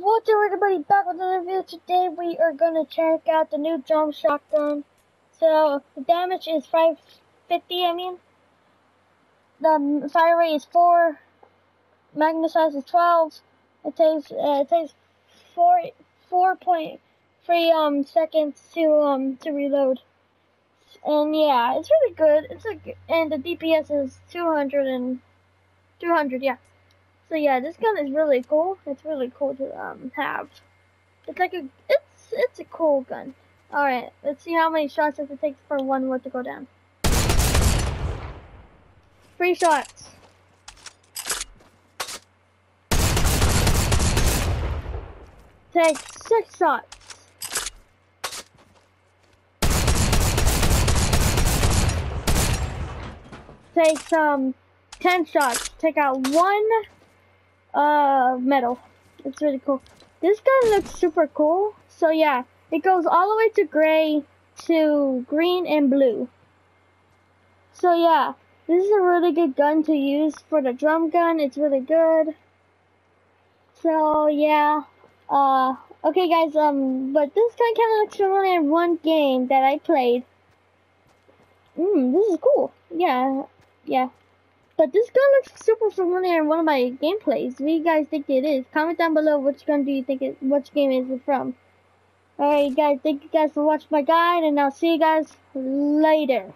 What's up everybody back with another video. Today we are gonna check out the new drum shotgun. So the damage is 550 I mean. The fire rate is 4. Magna size is 12. It takes uh, it takes 4 4.3 um seconds to um to reload. And yeah, it's really good. It's a and the DPS is 200 and 200, yeah. So yeah, this gun is really cool. It's really cool to um have. It's like a it's it's a cool gun. All right, let's see how many shots does it take for one wood to go down. Three shots. Take six shots. Takes um ten shots. Take out one uh metal. It's really cool. This gun looks super cool. So yeah, it goes all the way to gray to green and blue. So yeah, this is a really good gun to use for the drum gun. It's really good. So yeah, uh, okay guys, um, but this gun kind of looks familiar in one game that I played. Mmm, this is cool. Yeah, yeah. But this gun looks super familiar in one of my gameplays. What do you guys think it is? Comment down below which gun do you think it, which game is it from. Alright guys, thank you guys for watching my guide, and I'll see you guys later.